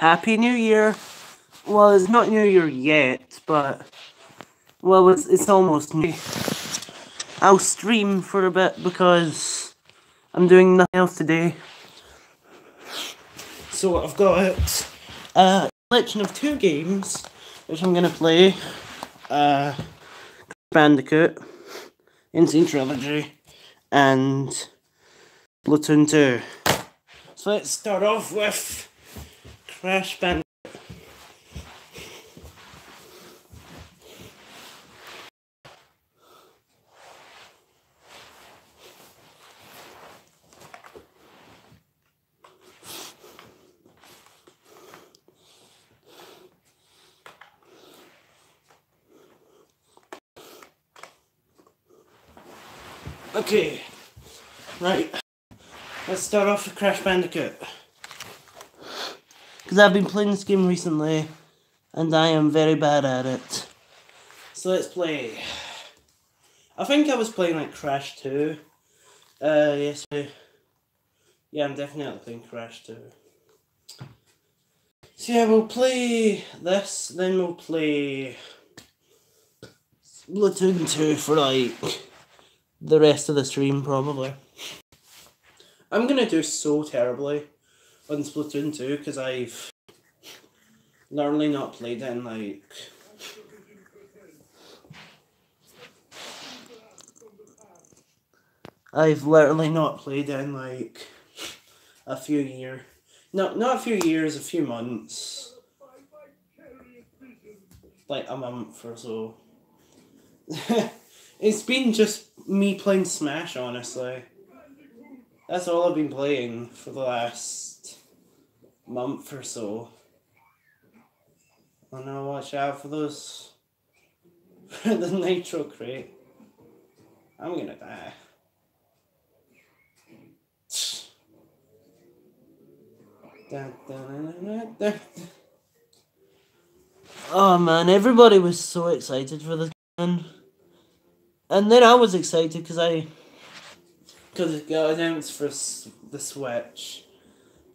Happy New Year. Well, it's not New Year yet, but well, it's it's almost new. I'll stream for a bit because I'm doing nothing else today. So I've got a collection of two games which I'm gonna play. Uh, Bandicoot, N. Sane Trilogy, and Splatoon 2. So let's start off with Crash Bandicoot. Okay, right. Let's start off with Crash Bandicoot. Because I've been playing this game recently, and I am very bad at it. So let's play. I think I was playing like Crash 2. Uh, yes. Yeah, I'm definitely playing Crash 2. So yeah, we'll play this, then we'll play Splatoon 2 for like the rest of the stream probably. I'm gonna do so terribly on Splatoon 2 because I've literally not played it in like I've literally not played it in like a few years. No, not a few years, a few months. Like a month or so. it's been just me playing Smash, honestly. That's all I've been playing for the last month or so. And I know, watch out for those. For the Nitro Crate. I'm gonna die. Oh man, everybody was so excited for this one. And then I was excited because I. Because it got announced for the Switch.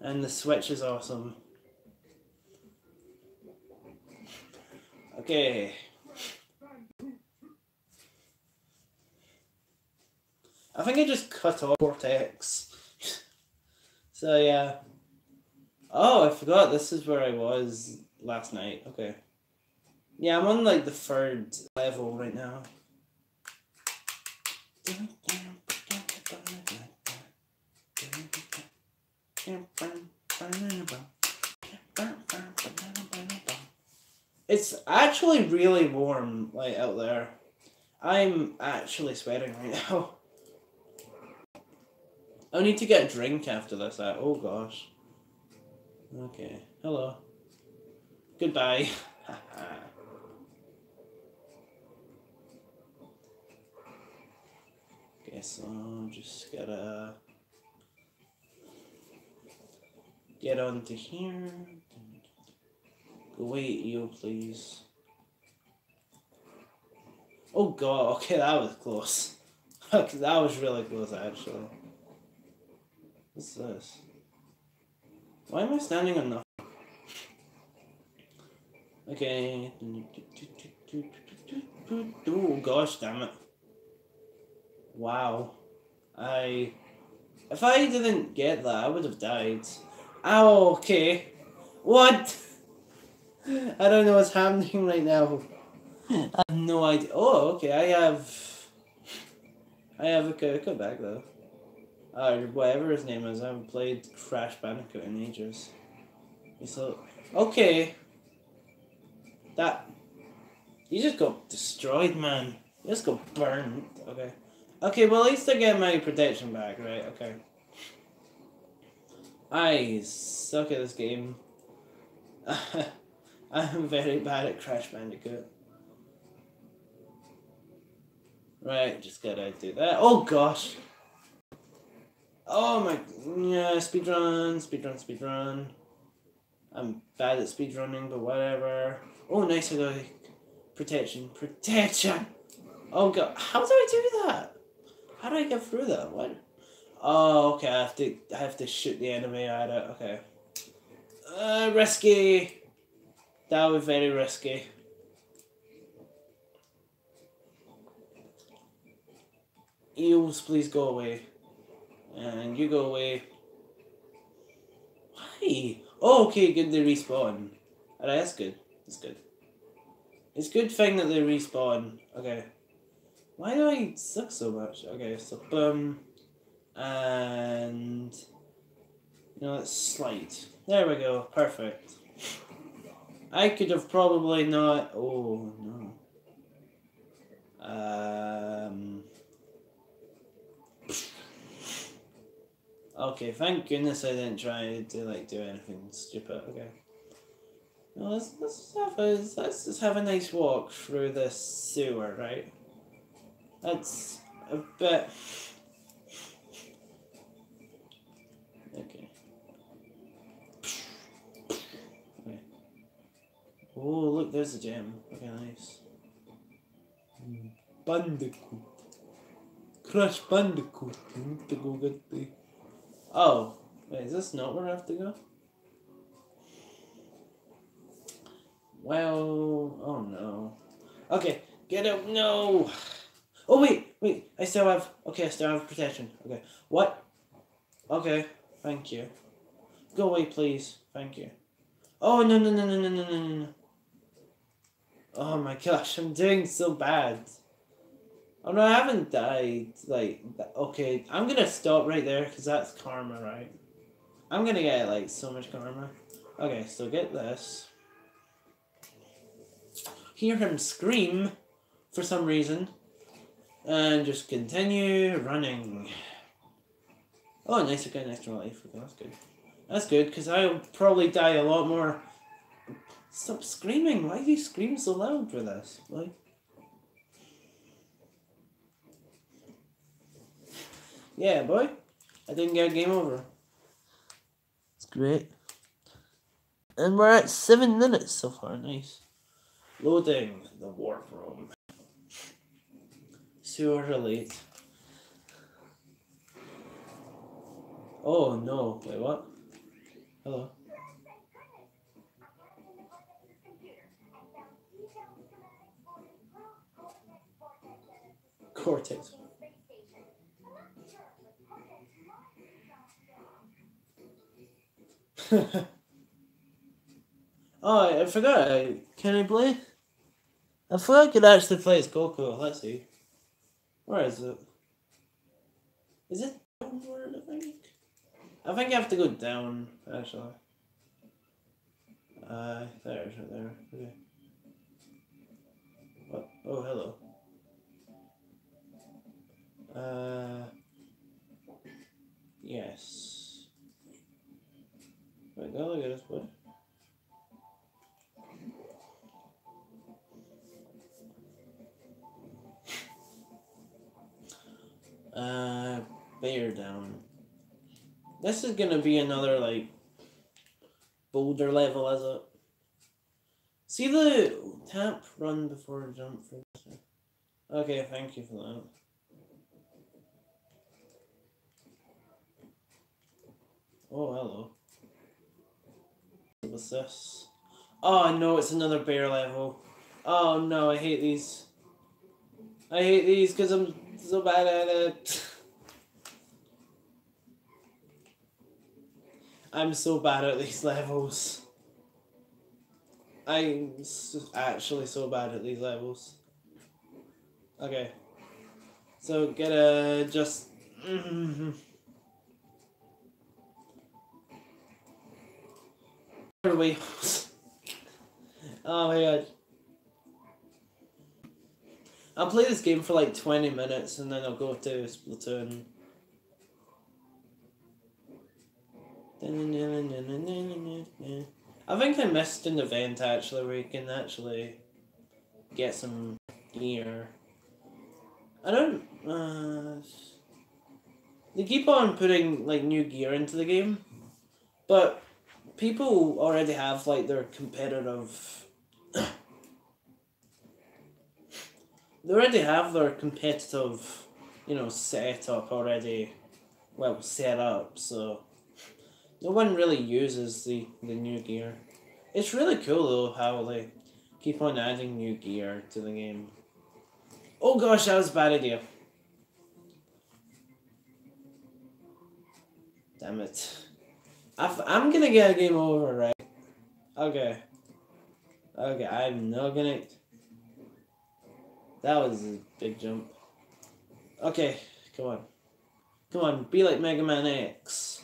And the Switch is awesome. Okay. I think I just cut off Cortex. so yeah. Oh, I forgot this is where I was last night. Okay. Yeah, I'm on like the third level right now. It's actually really warm, like out there. I'm actually sweating right now. I need to get a drink after this. Uh, oh gosh. Okay. Hello. Goodbye. okay, so just gotta get onto here. Away, you please. Oh god, okay, that was close. that was really close, actually. What's this? Why am I standing on the... Okay. Oh gosh, damn it. Wow. I... If I didn't get that, I would have died. Oh, okay. What? I don't know what's happening right now. I have no idea. Oh, okay. I have. I have a Coco back though. Or whatever his name is. I haven't played Crash Bandicoot in ages. So okay. That you just got destroyed, man. You just got burned. Okay. Okay. Well, at least I get my protection back, right? Okay. I suck at this game. I'm very bad at Crash Bandicoot. Right, just gotta do that. Oh gosh! Oh my, yeah, speedrun, speedrun, speedrun. I'm bad at speedrunning, but whatever. Oh, nice, I got protection, protection! Oh god, how do I do that? How do I get through that? What? Oh, okay, I have to, I have to shoot the enemy at it, okay. Uh, risky. That was very risky. Eels, please go away. And you go away. Why? Oh, okay, good, they respawn. Alright, that's good. That's good. It's good thing that they respawn. Okay. Why do I suck so much? Okay, so boom. And... You know, let's slide. There we go, perfect. I could have probably not... Oh, no. Um... Okay, thank goodness I didn't try to like do anything stupid. Okay. No, let's let's have a let's just have a nice walk through this sewer, right? That's a bit. Okay. Okay. Oh, look, there's a gem. Okay, nice. Bandicoot. Crash Bandicoot. You need to go get the. Oh, wait, is this not where I have to go? Well, oh no. Okay, get up, no! Oh wait, wait, I still have, okay, I still have protection. Okay, what? Okay, thank you. Go away, please. Thank you. Oh, no, no, no, no, no, no, no, no. Oh my gosh, I'm doing so bad. Oh no, I haven't died. Like, okay, I'm gonna stop right there because that's karma, right? I'm gonna get like so much karma. Okay, so get this. Hear him scream for some reason. And just continue running. Oh, nice, I got an extra life. Okay, that's good. That's good, because I'll probably die a lot more. Stop screaming. Why do you scream so loud for this? Like, Yeah, boy. I didn't get game over. It's great. And we're at seven minutes so far. Nice. Loading the warp room. Super late. Oh no, wait, what? Hello. Cortex. oh, I forgot. Can I play? I forgot I could actually play as Coco. Let's see. Where is it? Is it downward, I think? I think I have to go down, actually. Uh, there's right there. Okay. What? Oh, hello. Uh, yes. Wait, no, look at this boy. Uh, bear down. This is gonna be another like boulder level, is it? See the tap run before jump for. Okay, thank you for that. Oh, hello. What's this? Oh no, it's another bear level. Oh no, I hate these. I hate these because I'm so bad at it. I'm so bad at these levels. I'm actually so bad at these levels. Okay. So, get a just... wheels. oh my god. I'll play this game for like 20 minutes and then I'll go to Splatoon. I think I missed an event actually where you can actually get some gear. I don't. Uh, they keep on putting like new gear into the game, but people already have like their competitive they already have their competitive you know setup already well set up so no one really uses the, the new gear. It's really cool though how they keep on adding new gear to the game. Oh gosh, that was a bad idea. Damn it. I am gonna get a game over, right? Okay. Okay, I'm not gonna... That was a big jump. Okay, come on. Come on, be like Mega Man X.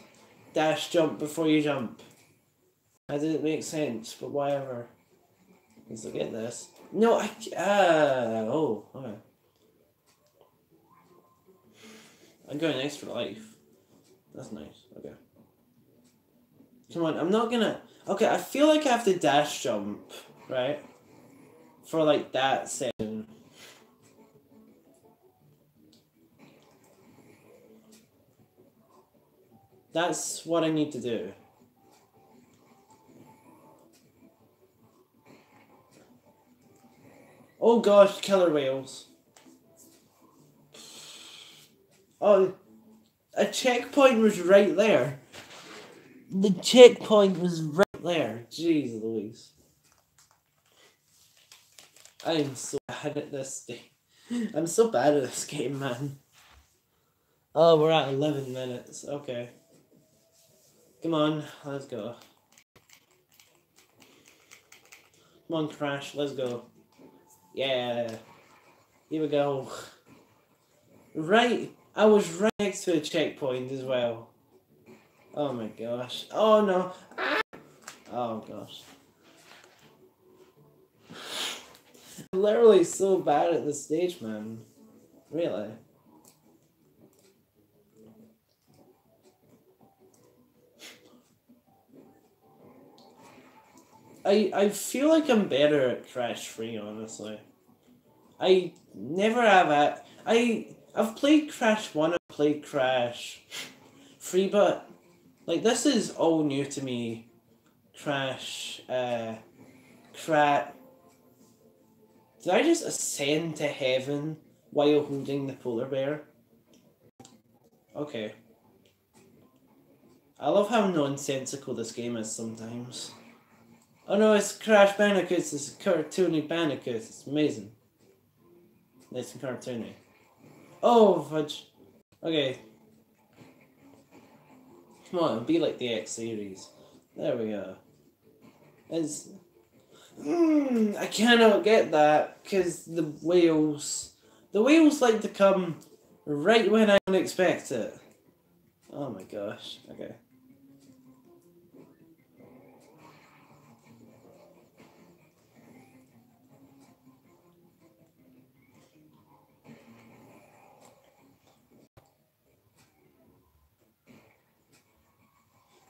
Dash jump before you jump. That didn't make sense, but whatever. Let's look at this. No, I... Uh, oh, okay. I got an extra life. That's nice. Okay. Come on, I'm not gonna... Okay, I feel like I have to dash jump, right? For like that section. That's what I need to do. Oh gosh, killer whales. Oh, a checkpoint was right there. The checkpoint was right there. Jeez Louise. I am so bad at this game. I'm so bad at this game, man. Oh, we're at 11 minutes. Okay. Come on, let's go. Come on, Crash, let's go. Yeah. Here we go. Right I was right next to a checkpoint as well. Oh my gosh. Oh no. Ah! Oh gosh. I'm literally so bad at this stage, man. Really. I I feel like I'm better at Crash 3, honestly. I never have at I I've played Crash 1, I've played Crash 3, but like this is all new to me. Crash, uh, Crash. Did I just ascend to heaven while holding the polar bear? Okay. I love how nonsensical this game is sometimes. Oh no, it's Crash Bandicoot, it's cartoony Bandicoot, it's amazing. Nice and cartoony. Oh, fudge. Okay. Come on, be like the X series. There we go. It's. Mm, I cannot get that because the wheels. The wheels like to come right when I don't expect it. Oh my gosh. Okay.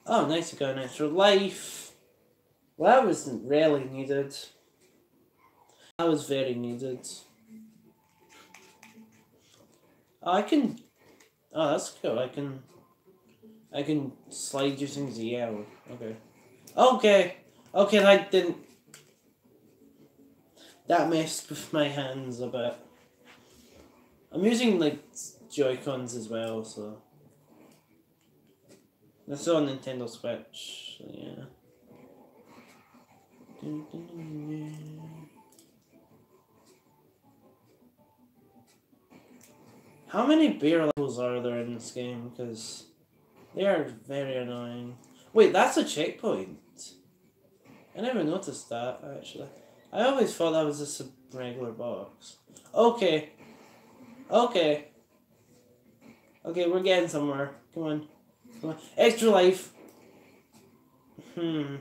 Oh, nice to go extra life. Well, that wasn't really needed. That was very needed. Oh, I can... Oh, that's cool. I can... I can slide using ZL. Okay. Okay. Okay, that didn't... That messed with my hands a bit. I'm using, like, Joy-Cons as well, so... This is on Nintendo Switch, so yeah. How many beer levels are there in this game? Because they are very annoying. Wait, that's a checkpoint. I never noticed that, actually. I always thought that was just a regular box. Okay. Okay. Okay, we're getting somewhere. Come on. Extra life. Hmm.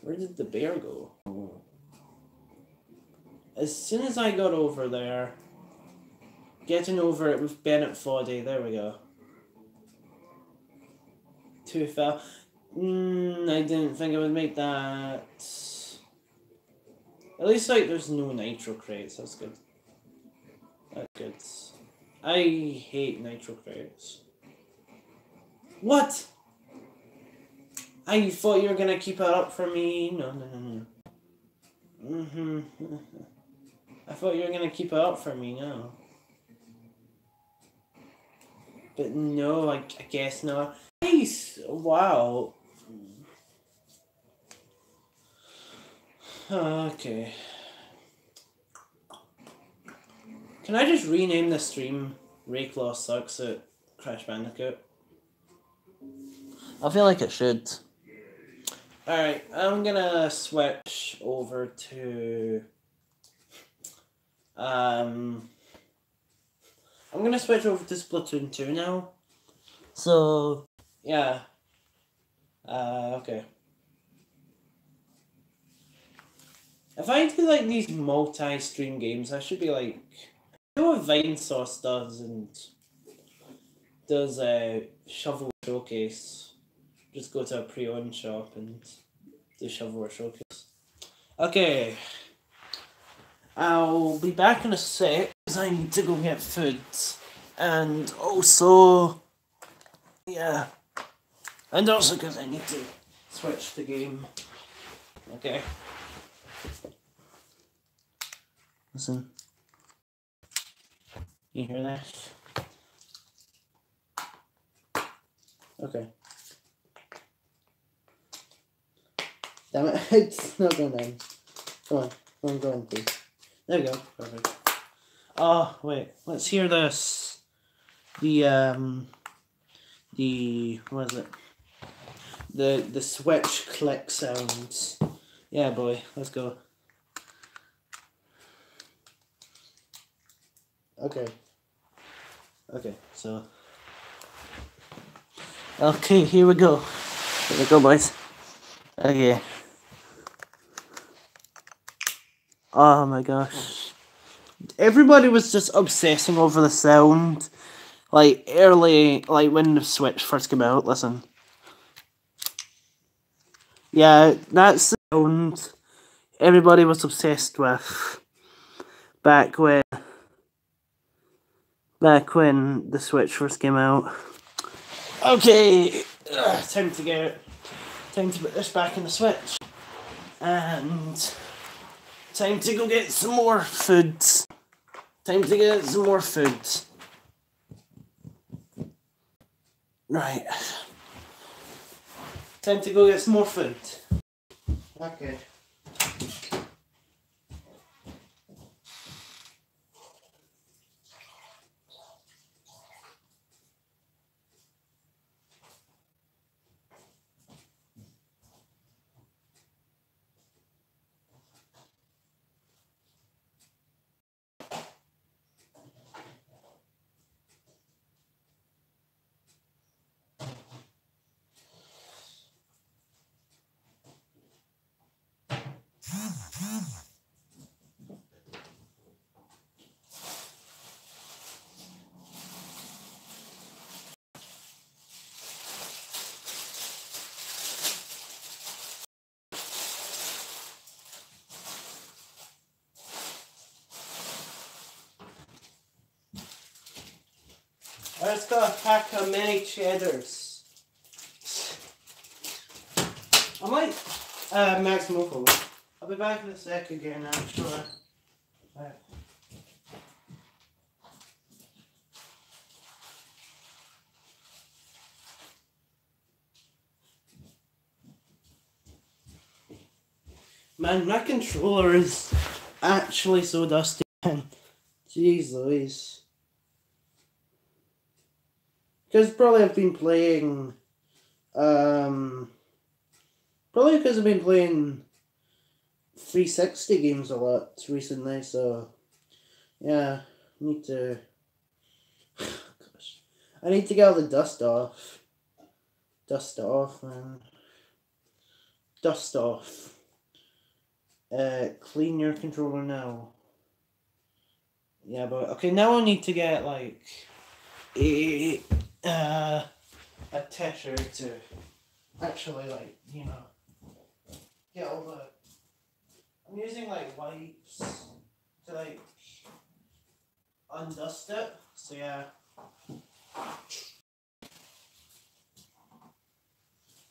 Where did the bear go? As soon as I got over there, getting over it with Bennett Foddy, there we go. Two fell. Mm, I didn't think I would make that. At least like there's no nitro crates, that's good. That's good. I hate nitro crates. What? I thought you were gonna keep it up for me. No, no, no, no. Mm-hmm. I thought you were gonna keep it up for me. No. But no, I, I guess not. Nice! Wow. Okay. Can I just rename the stream Rayclaw Sucks at Crash Bandicoot? I feel like it should. Alright, I'm gonna switch over to um I'm gonna switch over to Splatoon 2 now. So Yeah. Uh okay. If I do like these multi stream games, I should be like know what Vinesauce does and does a shovel showcase. Just go to a pre owned shop and do shovel showcase. Okay. I'll be back in a sec because I need to go get food. And also yeah. And also because I need to switch the game. Okay. Listen. You hear that? Okay. Damn it, it's not going down. Come on, come on, go on, please. There we go, perfect. Oh, wait, let's hear this. The, um, the, what is it? The, the switch click sounds. Yeah, boy, let's go. Okay. Okay, so. Okay, here we go. Here we go, boys. Okay. Oh my gosh. Everybody was just obsessing over the sound. Like, early, like when the Switch first came out, listen. Yeah, that's the sound everybody was obsessed with back when back when the Switch first came out. Okay, ugh, time to get time to put this back in the Switch, and time to go get some more food. Time to get some more food. Right. Time to go get some more food. Okay. Let's go pack a mini cheddars. I might uh, Max Moko. I'll be back in a sec again, I'm sure. Right. Man, my controller is actually so dusty. Jeez Louise. Because probably I've been playing. Um, probably because I've been playing 360 games a lot recently, so. Yeah, need to. Gosh. I need to get all the dust off. Dust off, man. Dust off. Uh, clean your controller now. Yeah, but okay, now I need to get like uh, a tissue to actually like you know get all the. I'm using like wipes to like undust it. So yeah.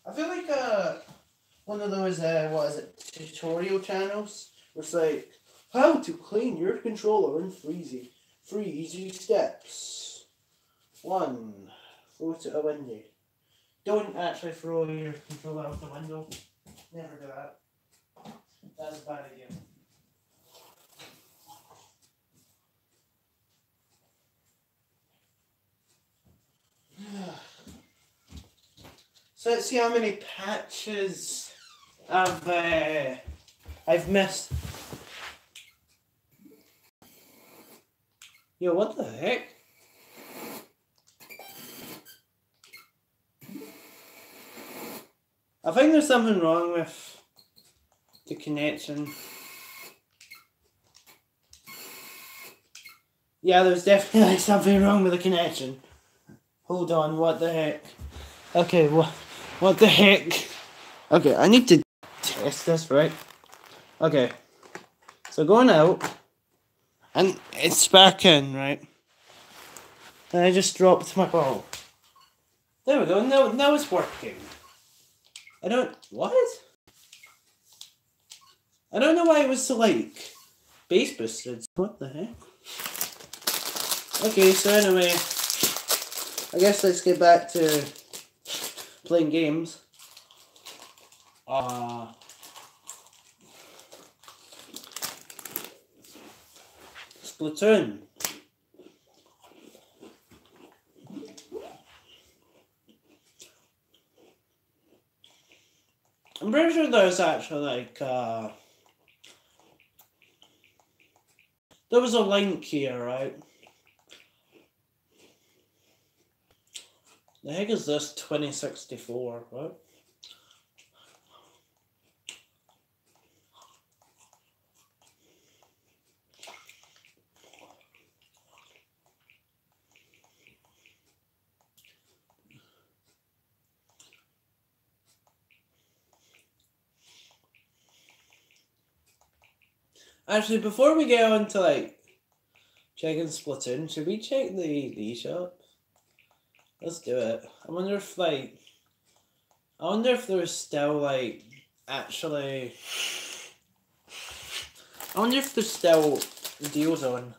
I feel like uh one of those uh what is it tutorial channels where it's like how to clean your controller in Freezy. three easy steps. One. Throw at a window. Don't actually throw your controller out the window. Never do that. That's a bad idea. So let's see how many patches I've uh, I've missed. Yo, what the heck? I think there's something wrong with the connection. Yeah, there's definitely something wrong with the connection. Hold on, what the heck? Okay, what what the heck? Okay, I need to test this, right? Okay. So going out and it's back in, right? And I just dropped my ball. There we go, now, now it's working. I don't. What? I don't know why it was so like bass boosted. What the heck? Okay, so anyway, I guess let's get back to playing games. Uh, Splatoon. I'm pretty sure there's actually like uh there was a link here, right? The heck is this 2064? What? Actually, before we get on to like checking Splatoon, should we check the the shop? Let's do it. I wonder if like I wonder if there's still like actually I wonder if there's still deals on.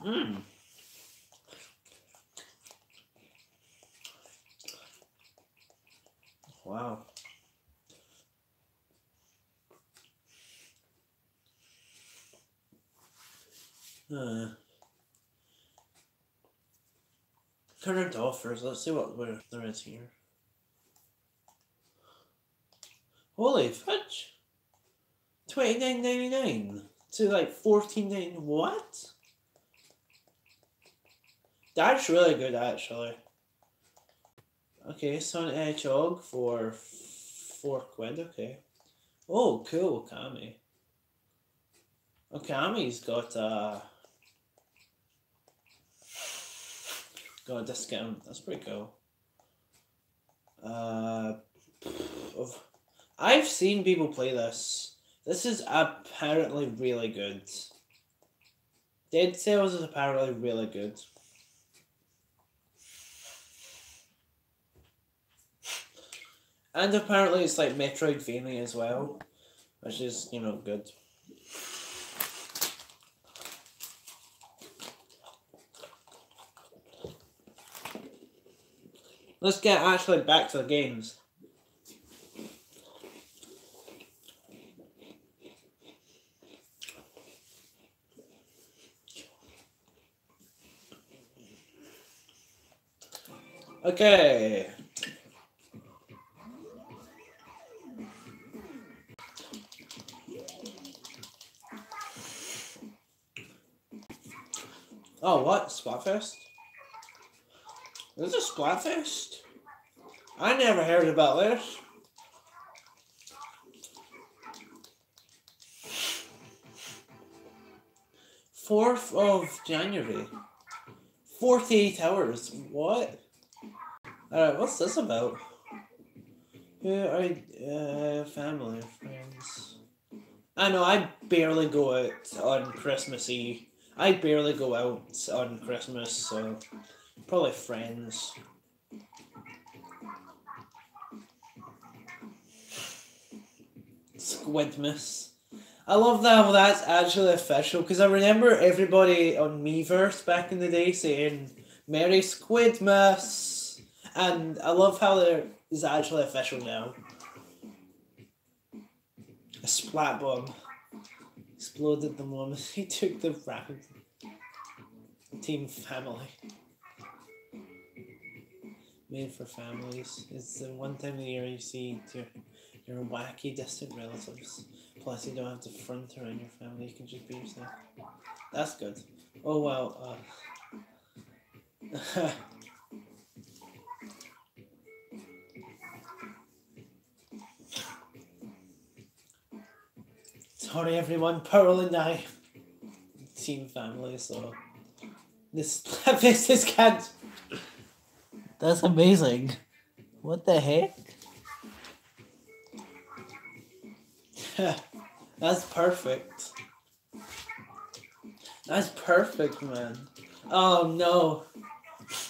Hmm. Wow. Uh, offers. Let's see what there is here. Holy fudge! Twenty nine ninety nine to like fourteen ninety. What? That's really good, actually. Okay, Sonic Hedgehog for four quid. Okay. Oh, cool, Okami. Okami's got a got a discount. That's pretty cool. Uh, I've seen people play this. This is apparently really good. Dead Cells is apparently really good. And apparently it's like Metroidvania as well, which is, you know, good. Let's get actually back to the games. Okay. Oh, what? Splatfest? Is Splatfest? I never heard about this. Fourth of January. Forty-eight hours. What? Alright, what's this about? Who are uh, family friends? I know I barely go out on Christmas Eve. I barely go out on Christmas, so probably friends. Squidmas. I love that how that's actually official because I remember everybody on Miiverse back in the day saying Merry Squidmas, and I love how there is actually official now. A splat bomb exploded the moment he took the rapid Team family. Made for families. It's the one time of the year you see your, your wacky distant relatives. Plus, you don't have to front around your family, you can just be yourself. That's good. Oh, well. Uh. Sorry, everyone. Pearl and I. Team family, so. This, this is cat. That's amazing. What the heck? That's perfect. That's perfect, man. Oh no.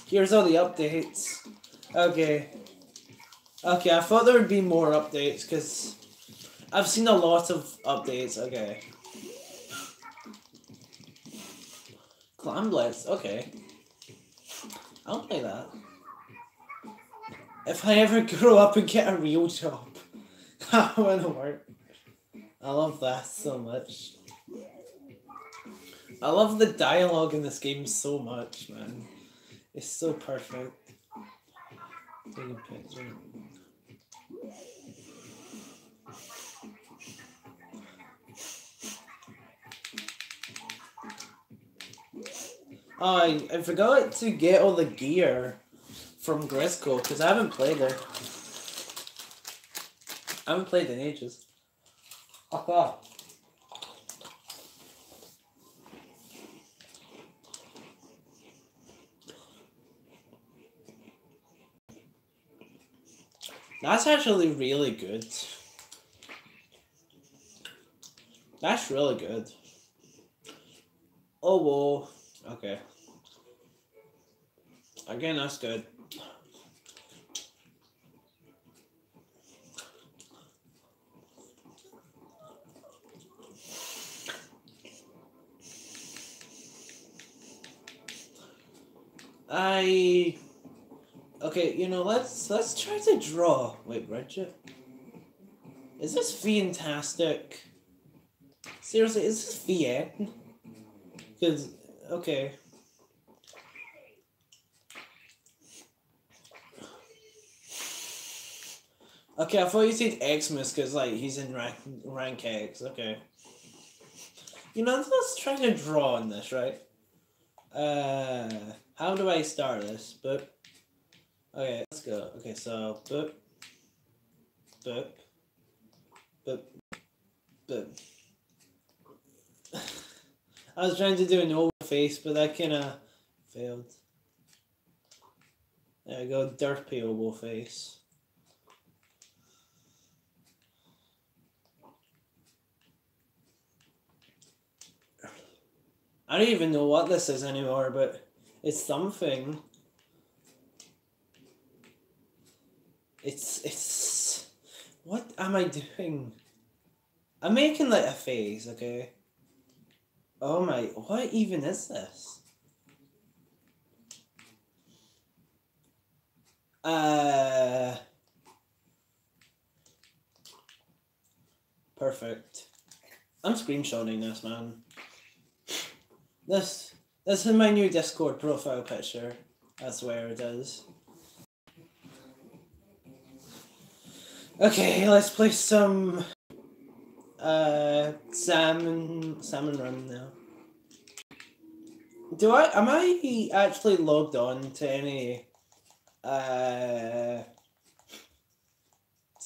Here's all the updates. Okay. Okay, I thought there would be more updates because I've seen a lot of updates. Okay. Clam Blitz, okay. I'll play that. If I ever grow up and get a real job, I want to work. I love that so much. I love the dialogue in this game so much, man. It's so perfect. Take a picture. Oh, I, I forgot to get all the gear from Grizzco because I haven't played there. I haven't played in ages. Off. That's actually really good. That's really good. Oh, whoa. Okay. Again, that's good. I okay, you know, let's let's try to draw. Wait, Bridget, is this fantastic? Seriously, is this Fiat? Because okay. Okay, I thought you said Xmas because like he's in rank rank X. Okay. You know, let's try to draw on this, right? Uh, how do I start this? Boop. Okay, let's go. Okay, so boop, boop, boop, boop. I was trying to do an old face, but that kind of failed. There we go, derpy oval face. I don't even know what this is anymore, but it's something. It's it's what am I doing? I'm making like a face, okay? Oh my what even is this? Uh Perfect. I'm screenshotting this man. This this is my new Discord profile picture. That's where it is. Okay, let's play some uh salmon salmon run now. Do I am I actually logged on to any uh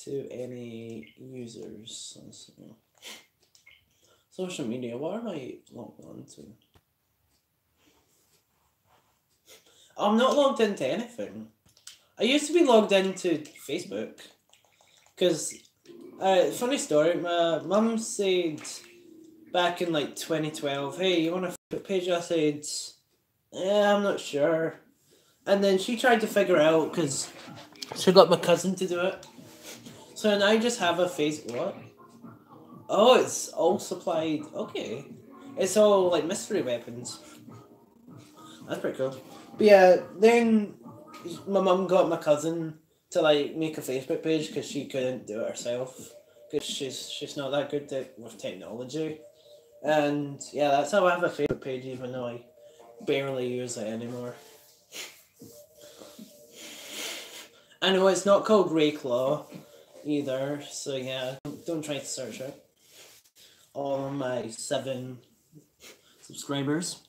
to any users? Social media, what am I logged on to? I'm not logged into anything. I used to be logged into Facebook. Because, uh, funny story, my mum said back in like 2012, hey, you want to page? I said, yeah, I'm not sure. And then she tried to figure out because she got my cousin to do it. So now I just have a face. What? Oh, it's all supplied. Okay. It's all like mystery weapons. That's pretty cool. But yeah, then my mum got my cousin to like make a Facebook page because she couldn't do it herself because she's she's not that good at, with technology. And yeah, that's how I have a Facebook page, even though I barely use it anymore. I know it's not called Grey Claw either, so yeah, don't try to search it. All my seven subscribers.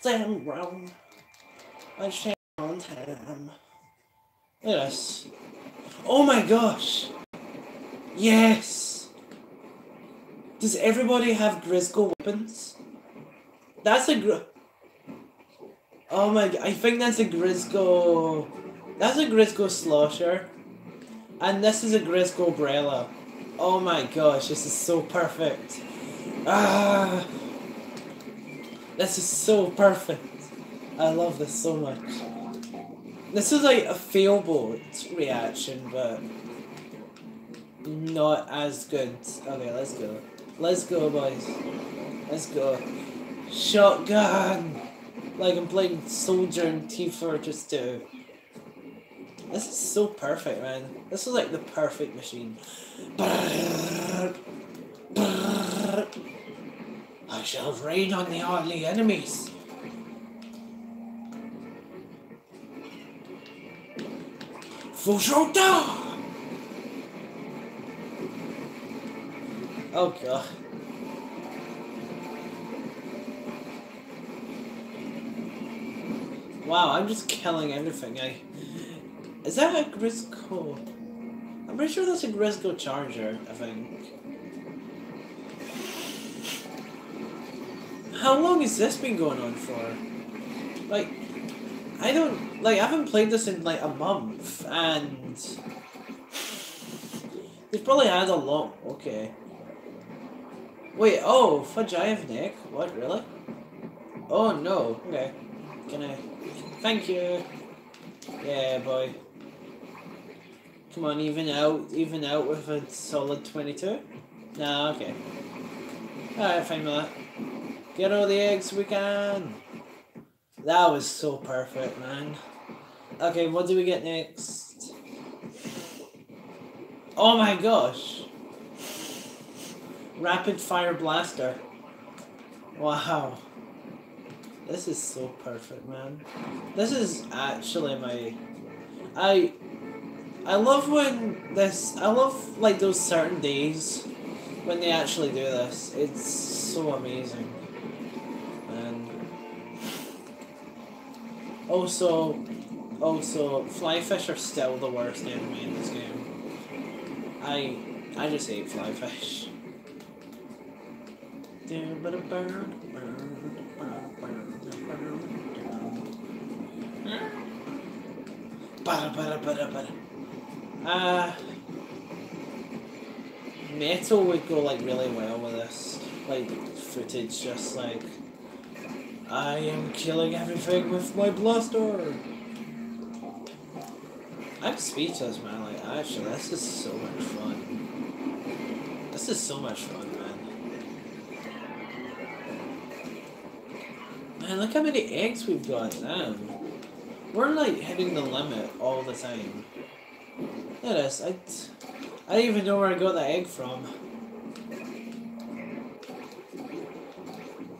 Sam Brown. I stand on. Look. Oh my gosh! Yes! Does everybody have Grizzco weapons? That's a gr- Oh my, I think that's a Grizzco. That's a Grizzco Slosher. And this is a Grizzco Brella. Oh my gosh, this is so perfect. Ah! This is so perfect. I love this so much. This is like a failboat reaction, but not as good. Okay, let's go. Let's go, boys. Let's go. Shotgun! Like I'm playing Soldier and Team Fortress 2. This is so perfect, man. This is like the perfect machine. I shall rain on the ugly enemies. Fushoto! Oh god. Wow, I'm just killing everything. I is that a Grizzco? I'm pretty sure that's a Grizzco Charger. I think. How long has this been going on for? Like, I don't like. I haven't played this in like a month, and they've probably had a lot. Okay. Wait. Oh, fudge! I have Nick. What really? Oh no. Okay. Can I? Thank you. Yeah, boy. Come on, even out, even out with a solid 22? Nah, okay. Alright, fine with that. Get all the eggs we can. That was so perfect, man. Okay, what do we get next? Oh my gosh. Rapid fire blaster. Wow. This is so perfect, man. This is actually my... I... I love when this... I love, like, those certain days when they actually do this. It's so amazing. And... Also... Also, flyfish are still the worst enemy in this game. I... I just hate flyfish. Hmm? Bada, bada, bada, bada. Uh, metal would go like really well with this. Like footage, just like I am killing everything with my blaster. I'm speechless, man. Like actually, this is so much fun. This is so much fun, man. Man, look how many eggs we've got now. We're like hitting the limit all the time. It is. I, I don't even know where I got that egg from.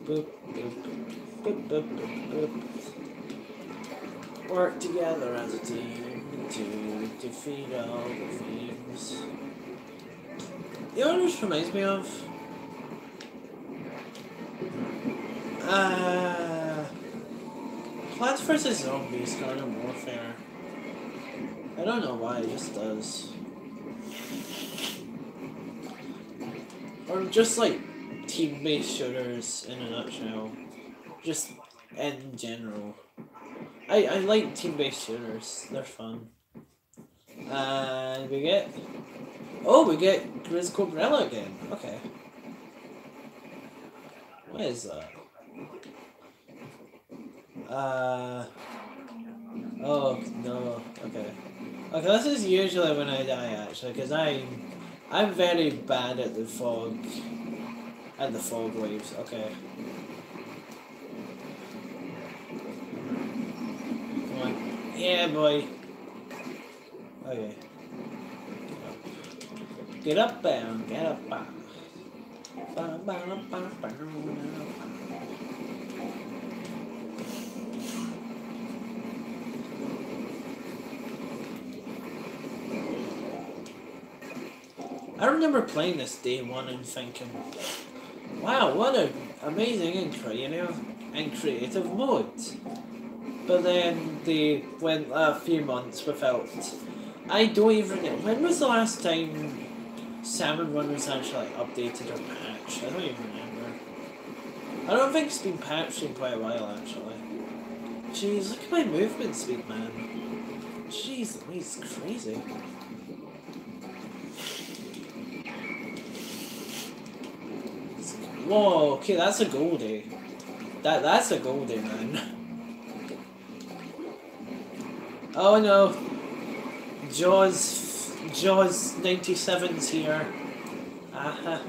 Boop, boop, boop, boop, boop, boop. Work together as a team to defeat all the thieves. You know what this reminds me of? Uh, Plants vs. Zombies Garden Warfare. I don't know why, it just does. Or just like team-based shooters in a nutshell. Just in general. I, I like team-based shooters, they're fun. And we get... Oh, we get Grizzco Brella again. Okay. What is that? Uh. Oh no. Okay. Okay, this is usually when I die actually, because I'm I'm very bad at the fog. At the fog waves. Okay. Come on. Yeah, boy. Okay. Get up get up. Ba, ba, ba, ba, ba, ba. I remember playing this day one and thinking, wow, what an amazing and creative mode. But then they went a few months without. I don't even know. When was the last time Salmon Run was actually updated or patched? I don't even remember. I don't think it's been patched in quite a while actually. Jeez, look at my movement speed, man. Jeez, he's crazy. Whoa, okay, that's a goldie. That that's a goldie, man. Oh no. Jaws Jaws 97's here. Aha.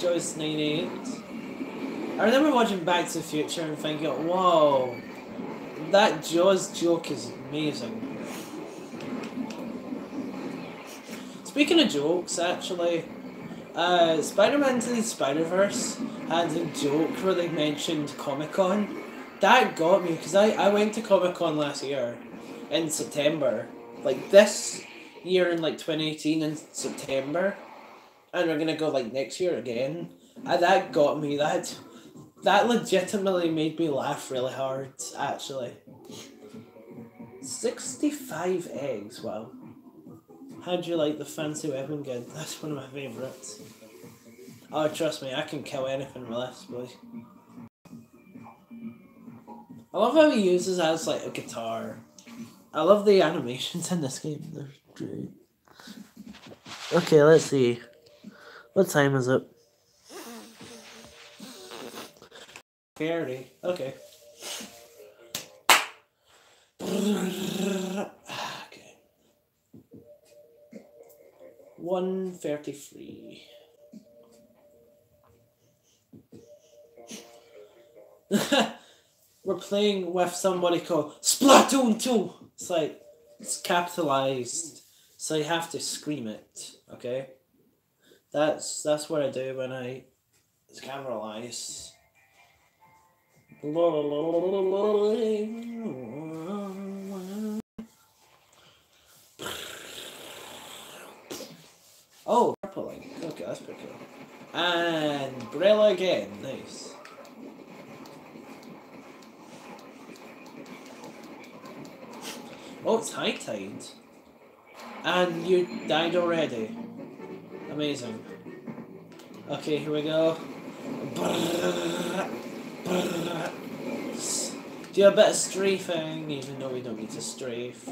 Jaws 98. I remember watching Back to the Future and thinking, whoa, that Jaws joke is amazing. Speaking of jokes, actually, uh, Spider-Man to the Spider-Verse a joke where they mentioned Comic-Con. That got me, because I, I went to Comic-Con last year in September. Like this year in like 2018 in September. And we're gonna go like next year again. And that got me, that that legitimately made me laugh really hard, actually. 65 eggs, wow. How do you like the fancy weapon gun? That's one of my favourites. Oh, trust me, I can kill anything with this, boy. I love how he uses as like a guitar. I love the animations in this game, they're great. Okay, let's see. What time is it? 30. Okay. Okay. 133. We're playing with somebody called Splatoon 2. It's like, it's capitalized, so you have to scream it, okay? That's that's what I do when I capitalize. Oh, purple. Okay, that's pretty cool. And Brella again. Nice. Oh, it's high tide. And you died already. Amazing. Okay, here we go. Do a bit of strafing, even though we don't need to strafe.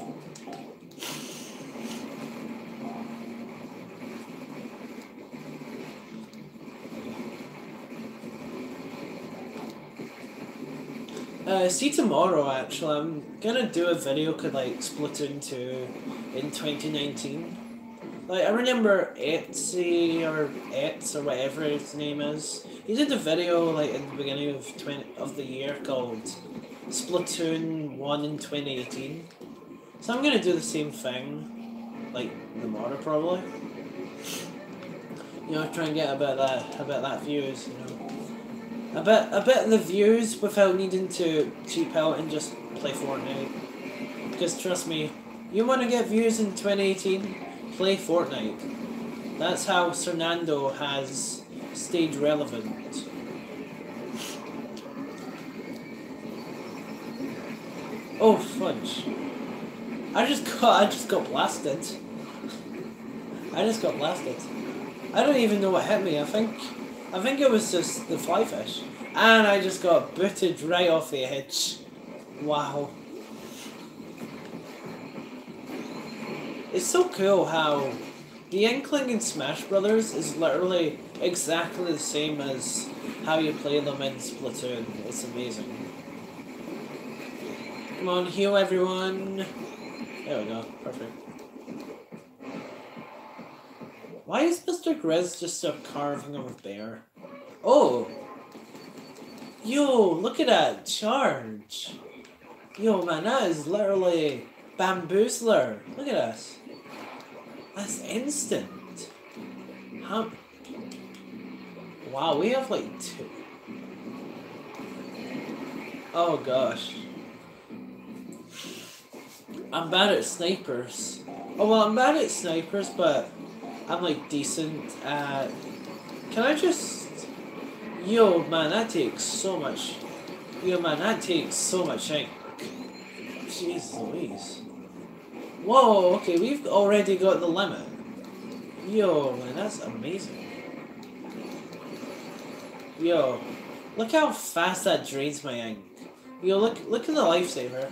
Uh, see tomorrow actually, I'm gonna do a video called like Splatoon 2 in 2019. Like I remember Etsy or Ets or whatever his name is. He did a video like in the beginning of twenty of the year called Splatoon 1 in 2018. So I'm gonna do the same thing, like tomorrow probably. You know, try and get a bit of that a bit of that views, you know. A bit, a bit of the views without needing to cheap out and just play Fortnite. Because trust me, you want to get views in 2018, play Fortnite. That's how Fernando has stayed relevant. Oh fudge! I just got, I just got blasted. I just got blasted. I don't even know what hit me. I think. I think it was just the fly fish. And I just got booted right off the edge. Wow. It's so cool how the Inkling in Smash Brothers is literally exactly the same as how you play them in Splatoon. It's amazing. Come on, heal everyone. There we go. Perfect. Why is Mr. Grizz just a carving of a bear? Oh! Yo, look at that charge! Yo, man, that is literally bamboozler. Look at this. That's instant. How? Wow, we have like two. Oh gosh. I'm bad at snipers. Oh well, I'm bad at snipers, but I'm like decent at. Can I just? Yo, man, that takes so much. Yo, man, that takes so much ink. Jeez Louise. Whoa, okay, we've already got the limit. Yo, man, that's amazing. Yo, look how fast that drains my ink. Yo, look, look at the lifesaver.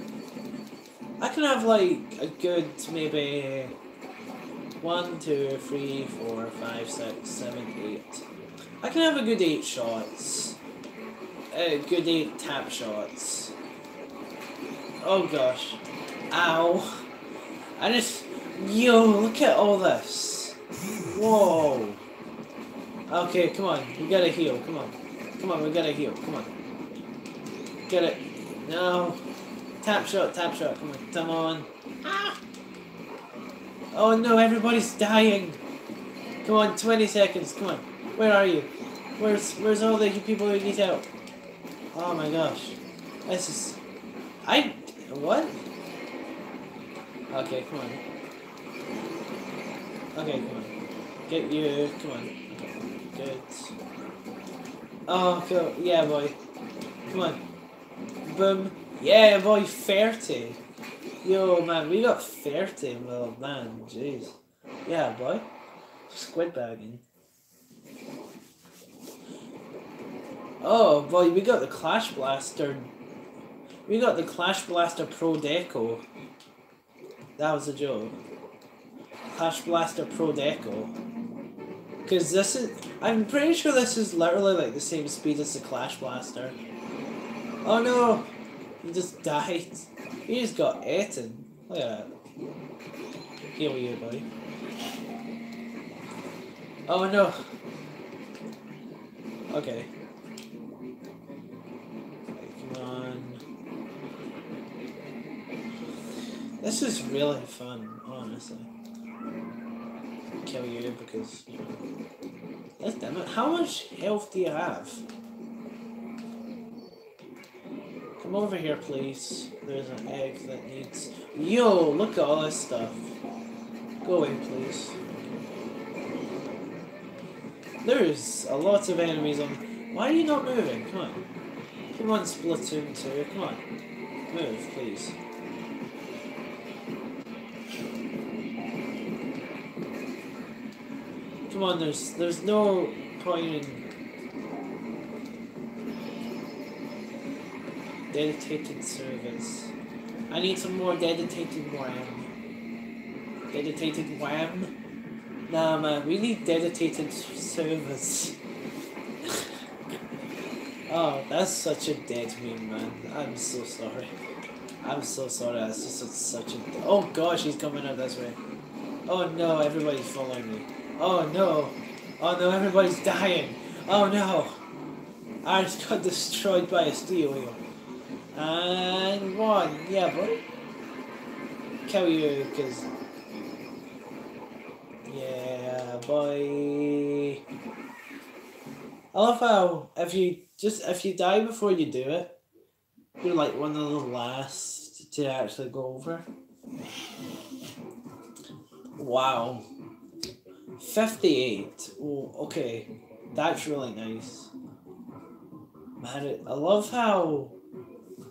I can have like a good maybe one, two, three, four, five, six, seven, eight. I can have a good eight shots. A good eight tap shots. Oh gosh. Ow. I just yo, look at all this. Whoa. Okay, come on. We gotta heal. Come on. Come on, we gotta heal. Come on. Get it. No. Tap shot, tap shot. Come on. Come on. Ah. Oh no, everybody's dying. Come on, 20 seconds. Come on. Where are you? Where's where's all the people who need help? Oh my gosh. This is I what? Okay, come on. Okay, come on. Get you. Come on. Good. Oh, cool. Yeah, boy. Come on. Boom. Yeah, boy. 30. Yo, man, we got 30. Well, man, jeez. Yeah, boy. Squid bagging. Oh, boy, we got the Clash Blaster. We got the Clash Blaster Pro Deco. That was a joke. Clash Blaster Pro Deco. Because this is... I'm pretty sure this is literally like the same speed as the Clash Blaster. Oh no! He just died. He just got eaten. Look at that. Heal you, buddy. Oh no! Okay. Come on. This is really fun, honestly. Kill you because, you know. Yes, damn it. How much health do you have? Come over here, please. There's an egg that needs... Yo, look at all this stuff. Go away, please. There's a lot of enemies on... Why are you not moving? Come on. Come on, Splatoon 2. Come on. Move, please. Come on, there's there's no point in dedicated service. I need some more dedicated wham. Dedicated wham? Nah man, we need dedicated service. oh, that's such a dead meme, man. I'm so sorry. I'm so sorry, that's just such a... Oh gosh, he's coming out this way. Oh no, everybody's following me. Oh no. Oh no, everybody's dying. Oh no. I just got destroyed by a steel wheel. And one. Yeah, buddy. Kill you, because... Yeah, boy. I love how if you just if you die before you do it, you're like one of the last to actually go over. Wow. 58. Oh, okay. That's really nice. Man, I love how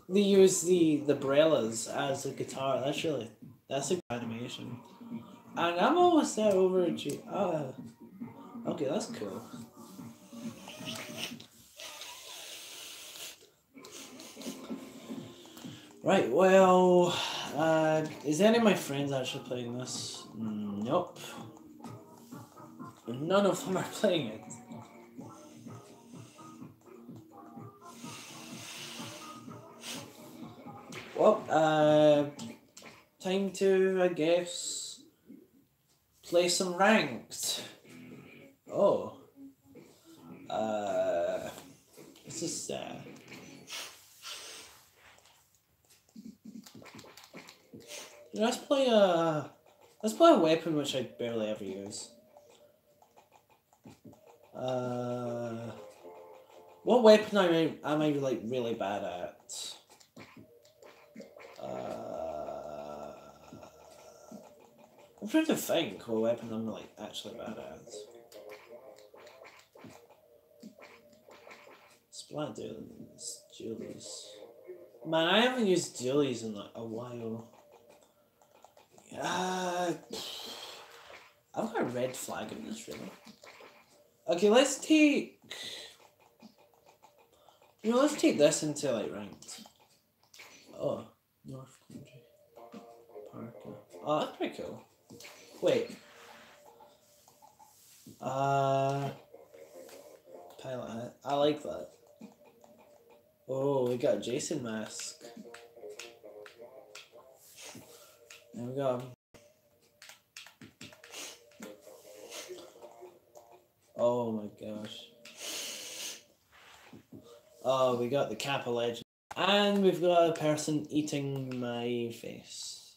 they use the, the Brellas as a guitar. That's really, that's a animation. And I'm almost there over at you. Uh, okay, that's cool. Right, well, uh, is any of my friends actually playing this? Nope. None of them are playing it. Well, uh, time to, I guess, play some ranked. Oh. Uh, this is sad. Let's play a, let's play a weapon which I barely ever use. Uh, what weapon am I, am I like really bad at? Uh, I'm trying to think what weapon I'm like actually bad at. Splat Dualies, Dualies. Man, I haven't used Dualies in like a while. Uh, I've got a red flag in this really. Okay, let's take. You know, let's take this into like ranked. North Country. Parker. Oh, that's pretty cool. Wait. Uh. Pilot. I like that. Oh, we got Jason mask. There we go. Oh my gosh. Oh, we got the Kappa legend. And we've got a person eating my face.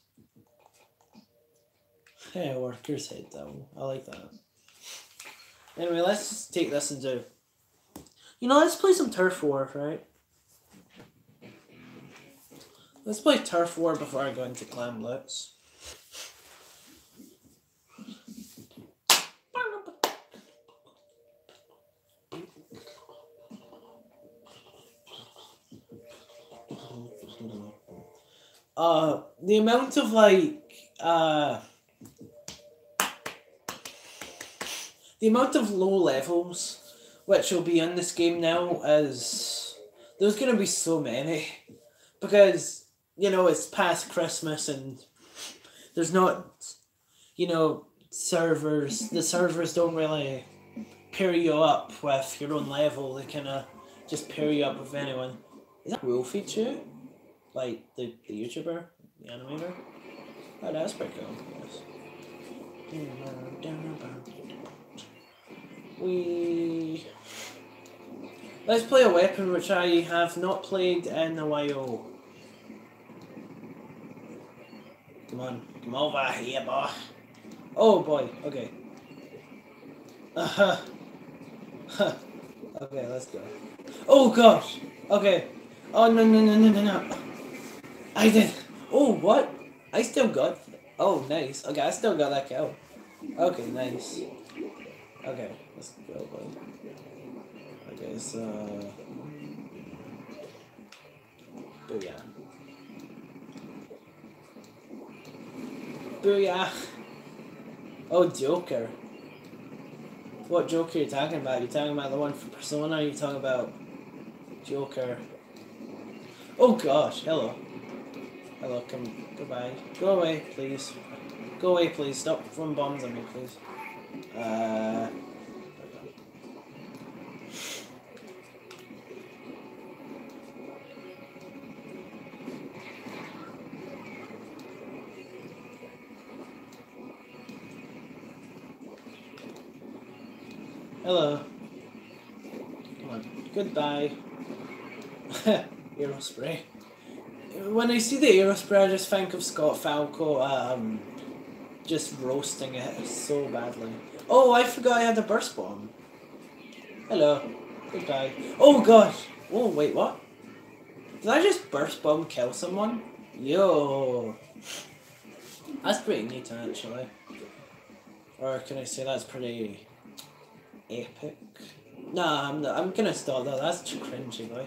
Hey, worker's head down. I like that. Anyway, let's take this and do. You know, let's play some turf war, right? Let's play turf war before I go into Clam Blitz. Uh, the amount of like uh, the amount of low levels which will be in this game now is there's gonna be so many. Because you know it's past Christmas and there's not you know servers the servers don't really pair you up with your own level. They kind of just pair you up with anyone. Is that a Wolfie feature like the, the YouTuber the animator oh that's pretty cool yes. we let's play a weapon which I have not played in a while Come on, come over here, boy. Oh boy, okay. Uh huh. Huh. Okay, let's go. Oh gosh. Okay. Oh no no no no no no. I did. Oh what? I still got. Oh nice. Okay, I still got that cow. Okay, nice. Okay, let's go, boy. Okay, so. Booyah. Booyah! Oh, Joker. What Joker are you talking about? Are you talking about the one from Persona? Are you talking about Joker? Oh gosh, hello. Hello, come, goodbye. Go away, please. Go away, please. Stop throwing bombs on me, please. Uh... Hello. Come on. Goodbye. Aerospray. When I see the Aerospray, I just think of Scott Falco um, just roasting it so badly. Oh, I forgot I had a burst bomb. Hello. Goodbye. Oh gosh. Oh, wait, what? Did I just burst bomb kill someone? Yo. That's pretty neat, actually. Or can I say that's pretty epic. Nah, I'm I'm gonna stop that. That's too cringy, boy.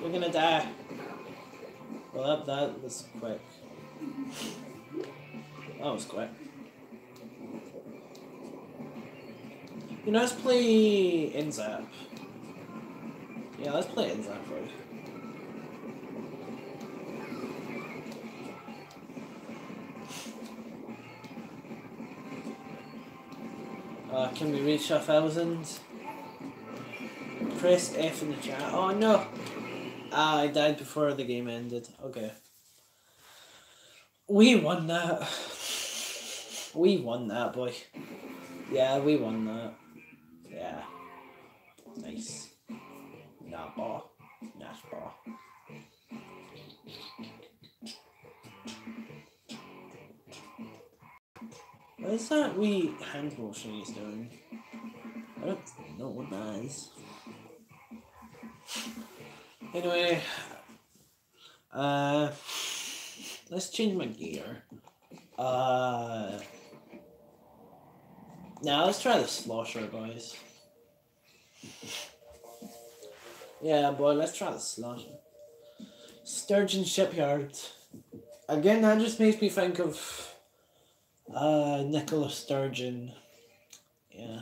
You're gonna die. Well, that, that was quick. That was quick. You know, let's play N-ZAP. Yeah, let's play N-ZAP, right? Uh, can we reach a thousand? Press F in the chat. Oh no! Ah, I died before the game ended. Okay. We won that. We won that, boy. Yeah, we won that. Yeah. Nice. Nah, ball. Nice ball. What is that wee hand motion he's doing? I don't know what that is. Anyway, uh, let's change my gear. Uh, now let's try the slosher, boys. Yeah, boy, let's try the slosher. Sturgeon Shipyard. Again, that just makes me think of uh, Nicola Sturgeon. Yeah.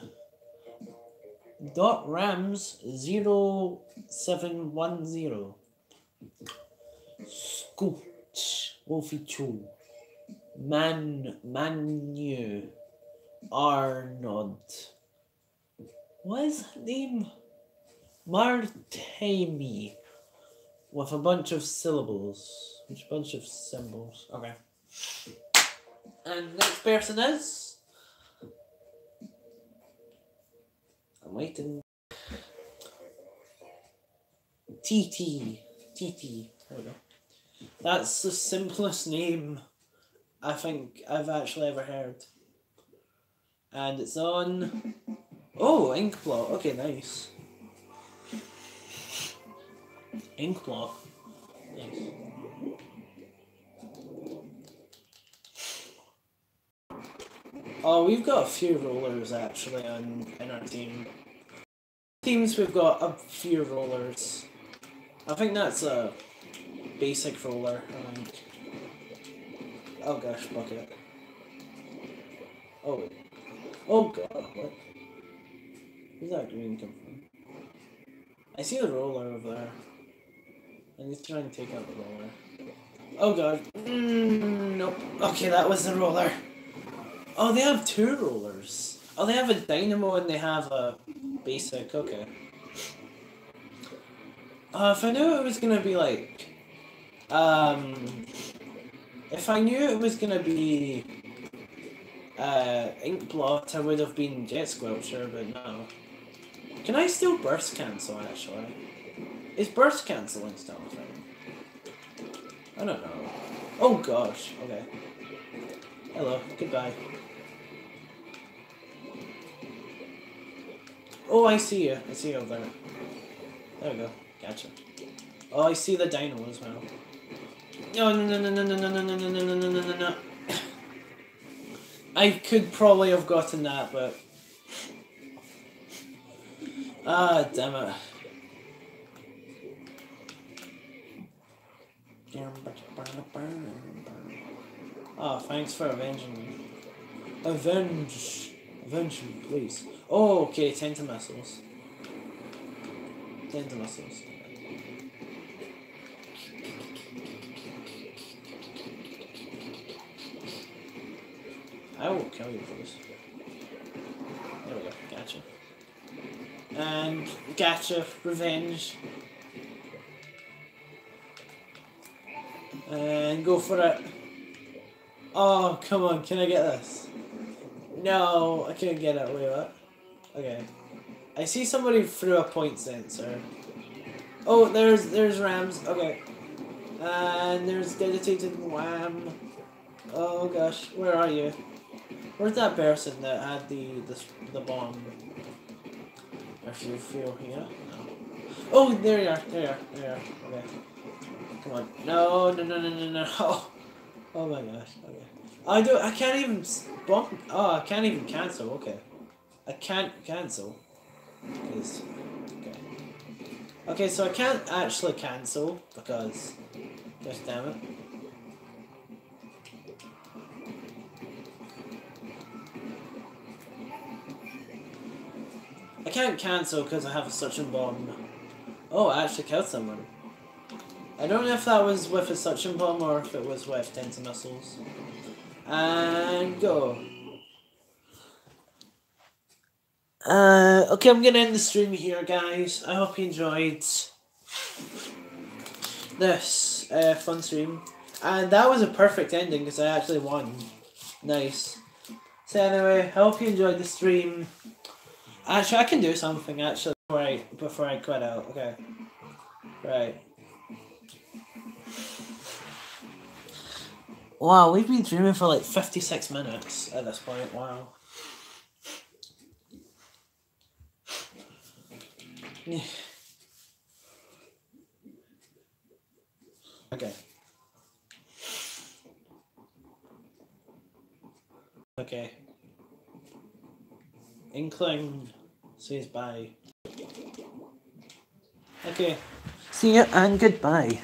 Dot Rams zero seven one zero. scoot Wolfie Choo. Man Manu Arnold. What is that name? Martami. With a bunch of syllables. Which bunch of symbols. Okay. And next person is. I'm waiting. TT. TT. There we go. That's the simplest name I think I've actually ever heard. And it's on. Oh, Inkblot. Okay, nice. Inkblot. Nice. Oh, we've got a few rollers actually on in our team. Teams we've got a few rollers. I think that's a basic roller. I think. Oh gosh, bucket. Oh. Oh god, what? Where's that green come from? I see the roller over there. I need to take out the roller. Oh god. Mm, nope. Okay, that was the roller. Oh, they have two rollers. Oh, they have a dynamo and they have a basic. Okay. Uh, if I knew it was gonna be like, um, if I knew it was gonna be, uh, Inkblot, I would have been Jet Squelcher, but no. Can I still burst cancel actually? Is burst canceling still a thing? I don't know. Oh gosh. Okay. Hello. Goodbye. Oh, I see you. I see you over there. There we go. Gotcha. Oh, I see the dino as well. No, no, no, no, no, no, no, no, no, no, no, no, no, no. I could probably have gotten that, but... Ah, damn it. Oh, thanks for avenging me. Avenge. Avenge me, please. Oh, okay, Tentamissiles. muscles. I will kill you for this. There we go, gotcha. And gotcha, revenge. And go for it. Oh, come on, can I get this? No, I can't get it. Wait, what? Okay. I see somebody threw a point sensor. Oh, there's there's Rams. Okay. And there's dedicated Wham. Oh gosh, where are you? Where's that person that had the the, the bomb? If you feel here. No. Oh, there you are. There you are. There you are. Okay. Come on. No, no, no, no, no, no. Oh, oh my gosh. Okay. I do. I can't even bump. Oh, I can't even cancel. Okay. I can't cancel. Cause, okay. Okay, so I can't actually cancel because, gosh damn it. I can't cancel because I have a suction bomb. Oh, I actually killed someone. I don't know if that was with a suction bomb or if it was with Tentamissiles. And go. Uh, okay, I'm gonna end the stream here, guys. I hope you enjoyed this uh, fun stream. And that was a perfect ending because I actually won. Nice. So anyway, I hope you enjoyed the stream. Actually, I can do something actually before I before I quit out. Okay. Right. Wow, we've been streaming for like fifty six minutes at this point. Wow. Okay. Okay. Inkling says bye. Okay. See you and goodbye.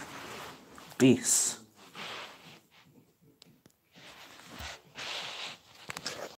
Peace.